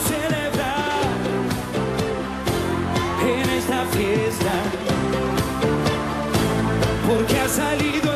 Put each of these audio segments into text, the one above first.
celebrar em esta fiesta, porque ha salido.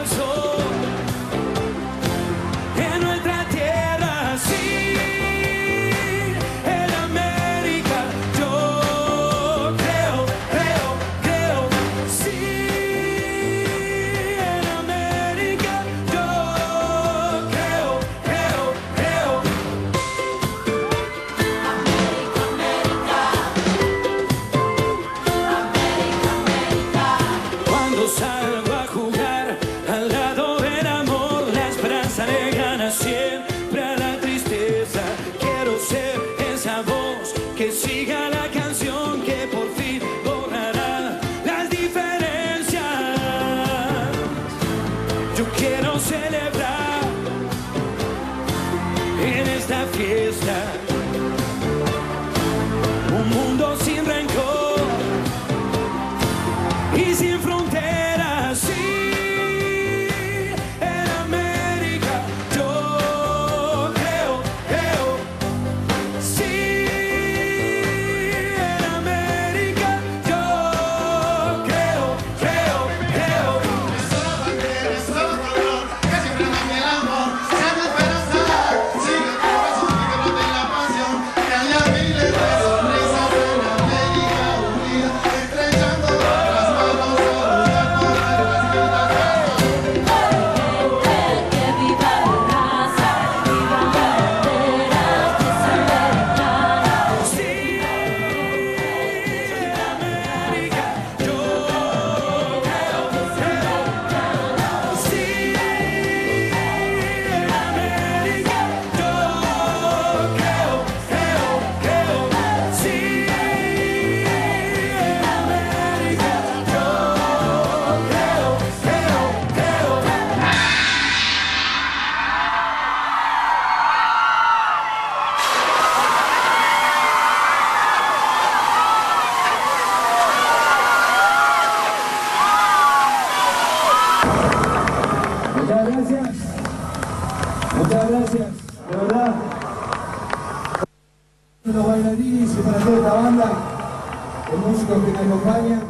En esta fiesta Muchas gracias. De verdad. Los bailarines y para toda esta banda, los músicos que me acompañan.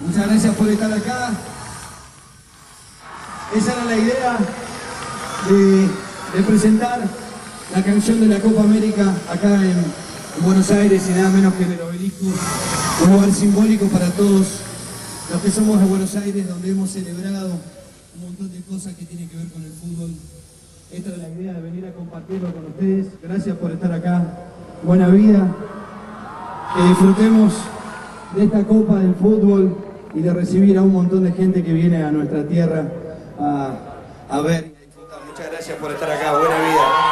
Muchas gracias por estar acá. Esa era la idea de, presentar la canción de la Copa América acá en, en Buenos Aires y nada menos que en el obelisco. Un lugar simbólico para todos los que somos de Buenos Aires, donde hemos celebrado un montón de cosas que tienen que ver con el fútbol. Esta es la idea de venir a compartirlo con ustedes. Gracias por estar acá. Buena vida. Que disfrutemos de esta copa del fútbol y de recibir a un montón de gente que viene a nuestra tierra a, a ver y a disfrutar. Muchas gracias por estar acá. Buena vida.